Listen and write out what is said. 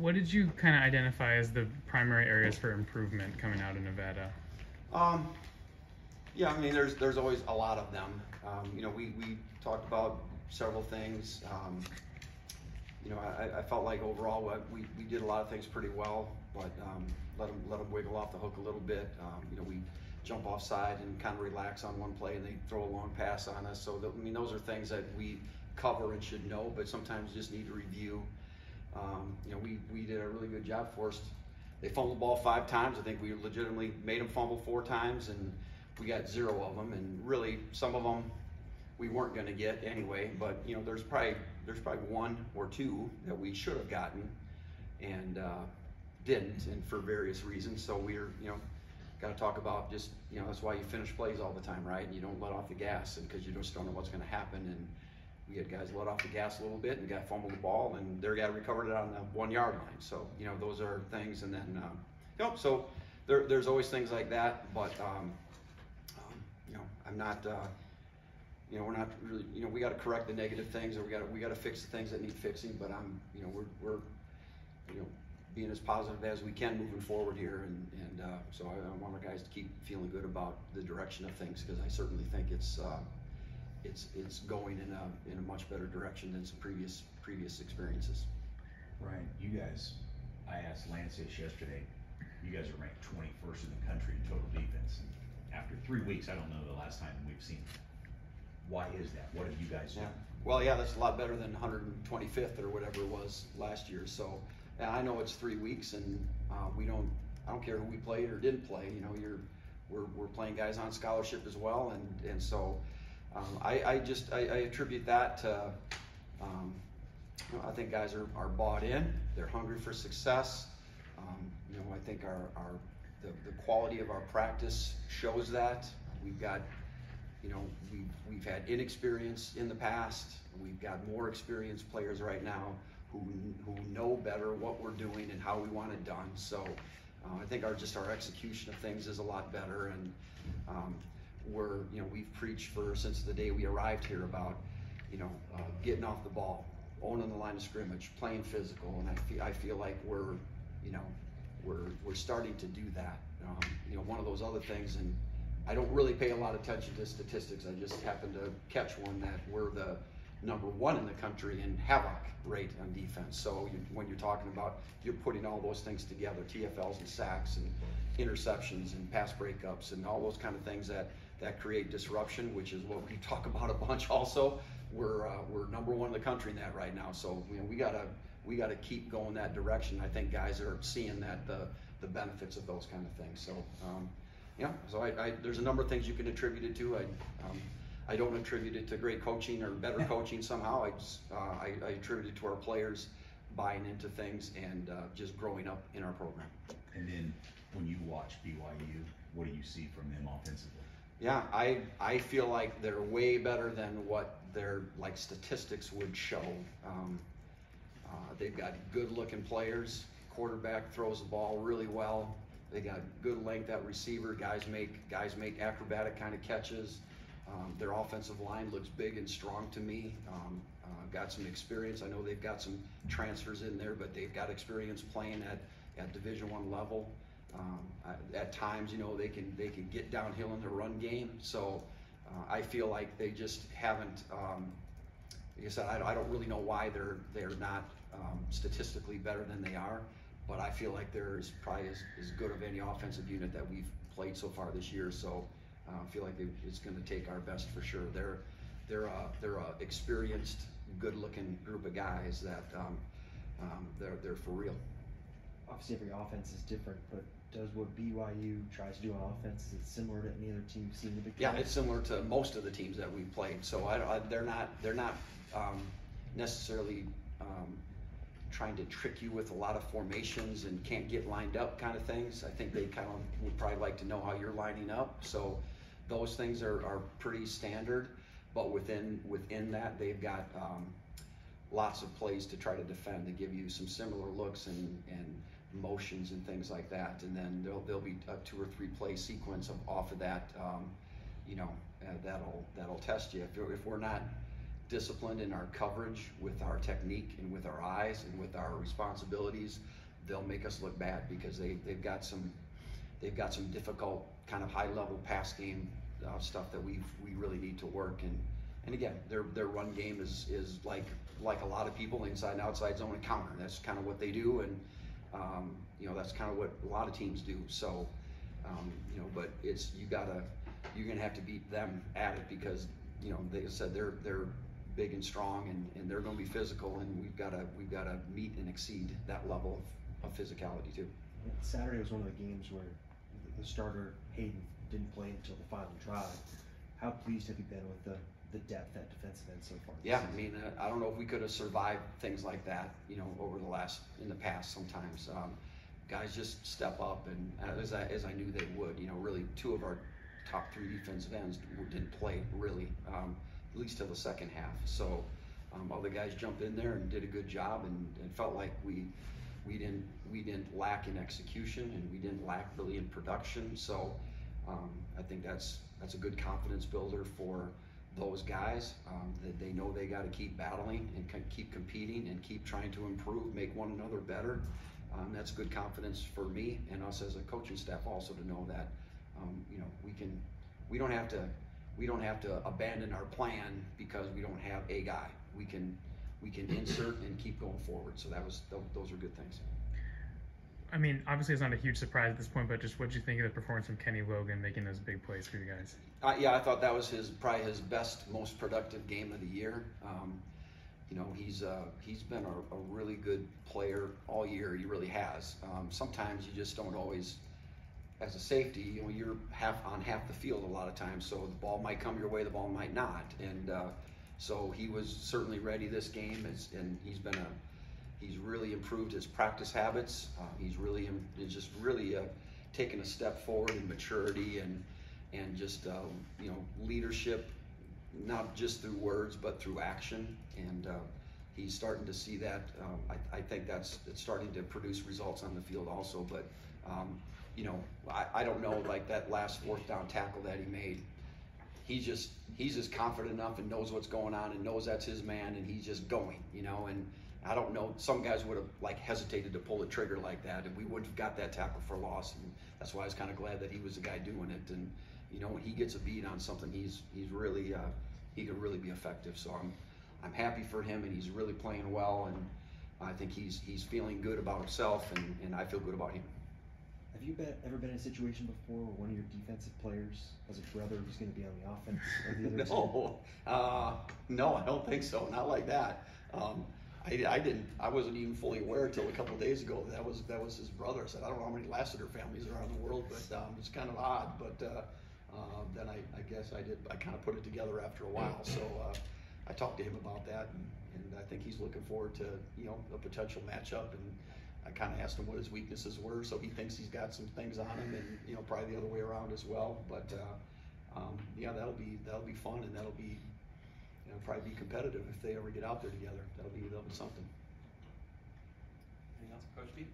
what did you kind of identify as the primary areas for improvement coming out of Nevada? Um, yeah, I mean, there's there's always a lot of them. Um, you know, we, we talked about several things. Um, you know, I, I felt like overall we, we did a lot of things pretty well, but um, let them let them wiggle off the hook a little bit. Um, you know, we jump offside and kind of relax on one play, and they throw a long pass on us. So I mean, those are things that we cover and should know, but sometimes just need to review. Um, you know, we, we did a really good job forced. They fumbled the ball five times. I think we legitimately made them fumble four times, and we got zero of them. And really, some of them we weren't going to get anyway. But you know, there's probably there's probably one or two that we should have gotten, and uh, didn't, and for various reasons. So we're you know got to talk about just you know that's why you finish plays all the time, right? And you don't let off the gas, and because you just don't know what's going to happen and we had guys let off the gas a little bit and got fumbled the ball, and their guy recovered it on the one yard line. So you know those are things, and then um, you know so there, there's always things like that, but um, um, you know I'm not. Uh, you know, we're not really, you know, we got to correct the negative things, or we got to we got to fix the things that need fixing. But I'm, you know, we're we're, you know, being as positive as we can moving forward here, and and uh, so I, I, want our guys to keep feeling good about the direction of things because I certainly think it's. Uh, it's it's going in a in a much better direction than some previous previous experiences. Brian, you guys, I asked Lance this yesterday. You guys are ranked 21st in the country in total defense. And after three weeks, I don't know the last time we've seen. Why is that? What have you guys done? Yeah. Well, yeah, that's a lot better than 125th or whatever it was last year. So, I know it's three weeks, and uh, we don't. I don't care who we played or didn't play. You know, you're we're, we're playing guys on scholarship as well, and and so um, I, I, just I, I, attribute that to um, you know, I think guys are, are bought in. They're hungry for success. Um, you know, I think our, our the, the quality of our practice shows that. We've got, you know, we've, we've had inexperience in the past. We've got more experienced players right now who, who know better what we're doing and how we want it done. So uh, I think our just our execution of things is a lot better. And um, we're, you know, we've preached for since the day we arrived here about, you know, uh, getting off the ball, owning the line of scrimmage, playing physical, and I feel, I feel like we're, you know, we're, we're starting to do that. Um, you know, one of those other things, and I don't really pay a lot of attention to statistics. I just happened to catch one that we're the number one in the country in havoc rate on defense. So you, when you're talking about, you're putting all those things together, TFLs and sacks and interceptions and pass breakups and all those kind of things that that create disruption, which is what we talk about a bunch. Also, we're uh, we're number one in the country in that right now. So you know, we gotta we gotta keep going that direction. I think guys are seeing that the the benefits of those kind of things. So um, yeah, so I, I, there's a number of things you can attribute it to. I um, I don't attribute it to great coaching or better coaching somehow. I just uh, I, I, attribute it to our players buying into things and uh, just growing up in our program. And then when you watch BYU, what do you see from them offensively? Yeah, I I feel like they're way better than what their like statistics would show. Um, uh, they've got good looking players. Quarterback throws the ball really well. They got good length at receiver. Guys make guys make acrobatic kind of catches. Um, their offensive line looks big and strong to me. Um, uh, got some experience. I know they've got some transfers in there, but they've got experience playing at at Division One level. Um, at times, you know, they can they can get downhill in the run game. So uh, I feel like they just haven't. Um, like I said, I, I, don't really know why they're they're not um, statistically better than they are, but I feel like they're as, probably as, as good of any offensive unit that we've played so far this year. So uh, I feel like it's going to take our best for sure. They're they're a, they're a experienced, good-looking group of guys that um, um, they're they're for real. Obviously, every offense is different, but does what BYU tries to do on offense? Is it similar to any other team you've seen in the Big Yeah, it's similar to most of the teams that we've played. So I, I, they're not they're not um, necessarily um, trying to trick you with a lot of formations and can't get lined up kind of things. I think they kind of would probably like to know how you're lining up. So those things are, are pretty standard. But within within that, they've got um, lots of plays to try to defend to give you some similar looks and and motions and things like that. And then there'll, there'll be a two or three play sequence of, off of that, um, you know, uh, that'll that'll test you. If, if we're not disciplined in our coverage with our technique and with our eyes and with our responsibilities, they'll make us look bad because they, they've got some, they've got some difficult kind of high level pass game uh, stuff that we we really need to work and and again their their run game is is like like a lot of people inside and outside zone and counter that's kind of what they do and um, you know that's kind of what a lot of teams do so um, you know but it's you gotta you're gonna have to beat them at it because you know they said they're they're big and strong and, and they're gonna be physical and we've gotta we've gotta meet and exceed that level of, of physicality too Saturday was one of the games where the- starter Hayden didn't play until the final drive. How pleased have you been with the, the depth at defensive end so far? Yeah, I mean, uh, I don't know if we could have survived things like that, you know, over the last, in the past sometimes. Um, guys just step up and uh, as I, as I knew they would, you know, really two of our top three defensive ends didn't play really, um, at least till the second half. So, um, all the guys jumped in there and did a good job and felt like we, we didn't, we didn't lack in execution and we didn't lack really in production. So, um, I think that's that's a good confidence builder for those guys. Um, that they know they got to keep battling and keep competing and keep trying to improve, make one another better. Um, that's good confidence for me and us as a coaching staff also to know that um, you know we can we don't have to we don't have to abandon our plan because we don't have a guy. We can we can insert and keep going forward. So that was tho- those are good things. I mean, obviously it's not a huge surprise at this point, but just what would you think of the performance from Kenny Logan making those big plays for you guys? Uh, yeah, I thought that was his probably his best, most productive game of the year. Um, you know, he's uh, he's been a, a really good player all year. He really has. Um, sometimes you just don't always, as a safety, you know, you're half on half the field a lot of times. So the ball might come your way, the ball might not. And uh, so he was certainly ready this game, as, and he's been a he's really improved his practice habits. Uh, he's really he's just really uh, taken a step forward in maturity and and just uh, you know leadership, not just through words but through action. And uh, he's starting to see that. Um, I, I think that's it's starting to produce results on the field also. But um, you know, I, I don't know like that last fourth down tackle that he made. He's just he's just confident enough and knows what's going on and knows that's his man and he's just going. You know and. I don't know. Some guys would have like hesitated to pull the trigger like that, and we wouldn't have got that tackle for loss. And that's why I was kind of glad that he was the guy doing it. And you know, when he gets a beat on something, he's he's really uh, he can really be effective. So I'm I'm happy for him, and he's really playing well. And I think he's he's feeling good about himself, and, and I feel good about him. Have you been, ever been in a situation before where one of your defensive players has a brother who's going to be on the offense of the other? No, uh, no, I don't think so. Not like that. Um, I, I didn't. I wasn't even fully aware until a couple days ago that was that was his brother. I said I don't know how many Lassiter families are around the world, but um, it's kind of odd. But uh, uh, then I, I guess I did. I kind of put it together after a while. So uh, I talked to him about that, and, and I think he's looking forward to you know a potential matchup. And I kind of asked him what his weaknesses were, so he thinks he's got some things on him, and you know probably the other way around as well. But uh, um, yeah, that'll be that'll be fun, and that'll be know, probably be competitive if they ever get out there together. That'll be that'll be something. Anything else, Coach Pete?